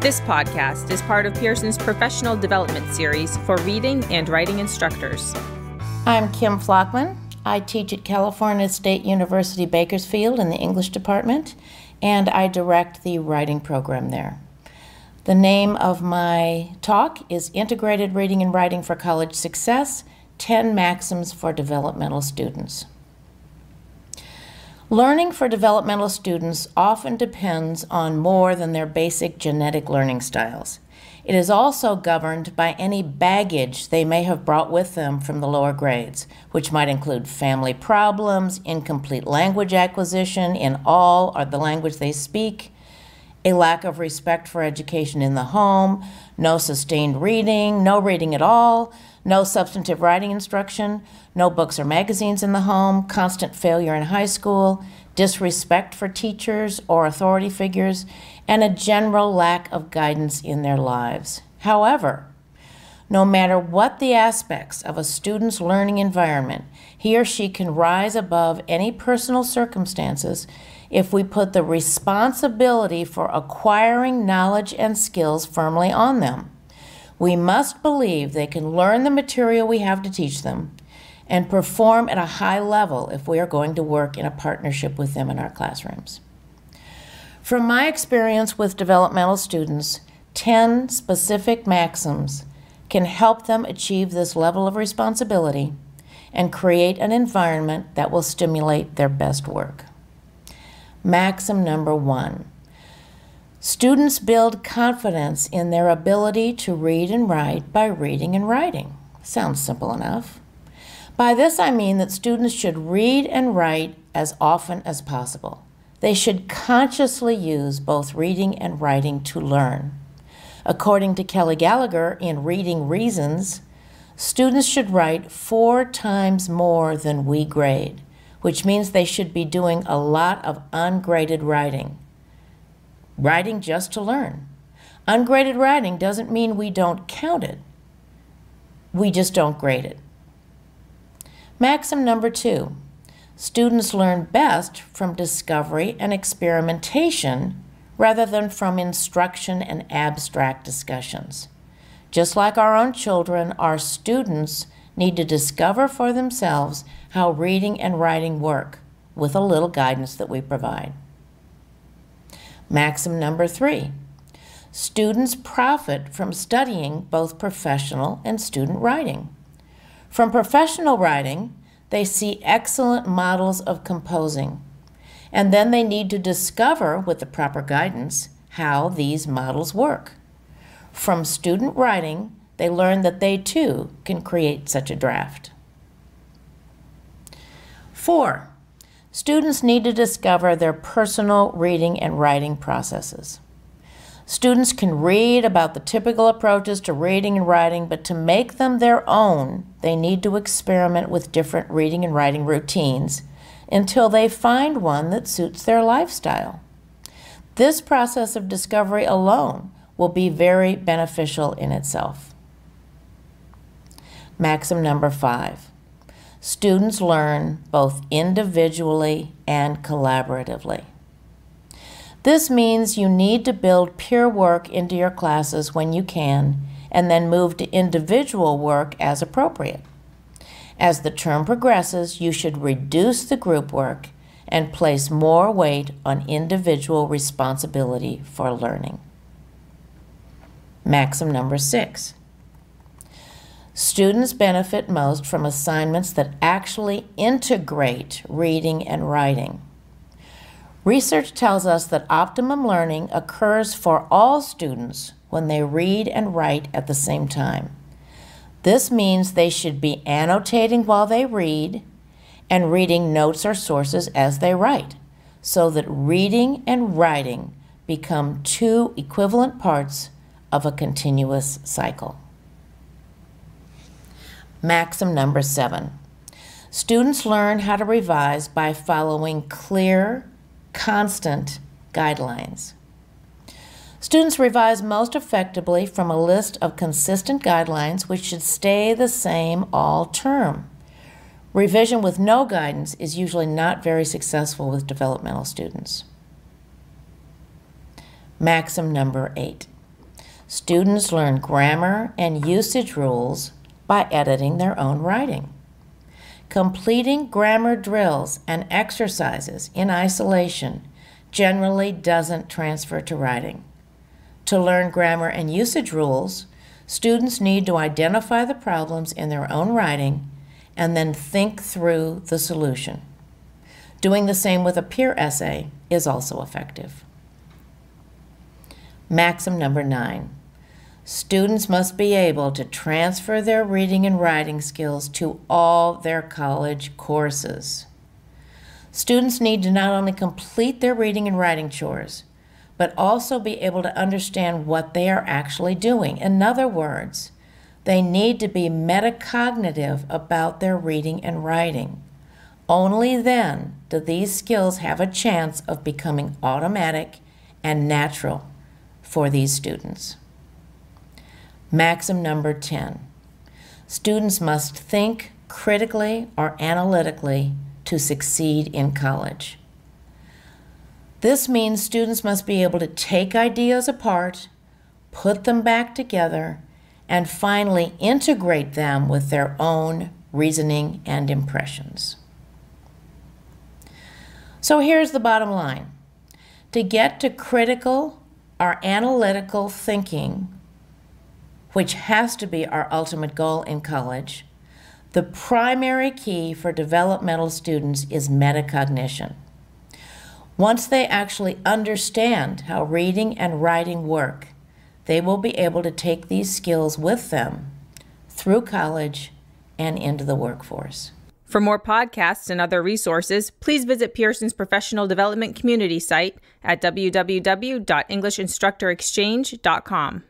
This podcast is part of Pearson's professional development series for reading and writing instructors. I'm Kim Flachmann. I teach at California State University Bakersfield in the English department, and I direct the writing program there. The name of my talk is Integrated Reading and Writing for College Success 10 Maxims for Developmental Students. Learning for developmental students often depends on more than their basic genetic learning styles. It is also governed by any baggage they may have brought with them from the lower grades, which might include family problems, incomplete language acquisition in all or the language they speak, a lack of respect for education in the home, no sustained reading, no reading at all, no substantive writing instruction, no books or magazines in the home, constant failure in high school, disrespect for teachers or authority figures, and a general lack of guidance in their lives. However, no matter what the aspects of a student's learning environment, he or she can rise above any personal circumstances if we put the responsibility for acquiring knowledge and skills firmly on them. We must believe they can learn the material we have to teach them and perform at a high level if we are going to work in a partnership with them in our classrooms. From my experience with developmental students, 10 specific maxims can help them achieve this level of responsibility and create an environment that will stimulate their best work. Maxim number one Students build confidence in their ability to read and write by reading and writing. Sounds simple enough. By this I mean that students should read and write as often as possible. They should consciously use both reading and writing to learn. According to Kelly Gallagher in Reading Reasons, students should write four times more than we grade, which means they should be doing a lot of ungraded writing writing just to learn. Ungraded writing doesn't mean we don't count it, we just don't grade it. Maxim number two students learn best from discovery and experimentation rather than from instruction and abstract discussions. Just like our own children, our students need to discover for themselves how reading and writing work with a little guidance that we provide. Maxim number three students profit from studying both professional and student writing. From professional writing, they see excellent models of composing, and then they need to discover, with the proper guidance, how these models work. From student writing, they learn that they too can create such a draft. Four, Students need to discover their personal reading and writing processes. Students can read about the typical approaches to reading and writing, but to make them their own, they need to experiment with different reading and writing routines until they find one that suits their lifestyle. This process of discovery alone will be very beneficial in itself. Maxim number five students learn both individually and collaboratively. This means you need to build peer work into your classes when you can, and then move to individual work as appropriate. As the term progresses, you should reduce the group work and place more weight on individual responsibility for learning. Maxim number six Students benefit most from assignments that actually integrate reading and writing. Research tells us that optimum learning occurs for all students when they read and write at the same time. This means they should be annotating while they read and reading notes or sources as they write, so that reading and writing become two equivalent parts of a continuous cycle. Maxim number seven. Students learn how to revise by following clear, constant guidelines. Students revise most effectively from a list of consistent guidelines which should stay the same all term. Revision with no guidance is usually not very successful with developmental students. Maxim number eight. Students learn grammar and usage rules by editing their own writing. Completing grammar drills and exercises in isolation generally doesn't transfer to writing. To learn grammar and usage rules, students need to identify the problems in their own writing and then think through the solution. Doing the same with a peer essay is also effective. Maxim number nine. Students must be able to transfer their reading and writing skills to all their college courses. Students need to not only complete their reading and writing chores, but also be able to understand what they are actually doing. In other words, they need to be metacognitive about their reading and writing. Only then do these skills have a chance of becoming automatic and natural for these students. Maxim number 10 Students must think critically or analytically to succeed in college. This means students must be able to take ideas apart, put them back together, and finally integrate them with their own reasoning and impressions. So here's the bottom line to get to critical or analytical thinking, which has to be our ultimate goal in college, the primary key for developmental students is metacognition. Once they actually understand how reading and writing work, they will be able to take these skills with them through college and into the workforce. For more podcasts and other resources, please visit Pearson's professional development community site at www.englishinstructorexchange.com.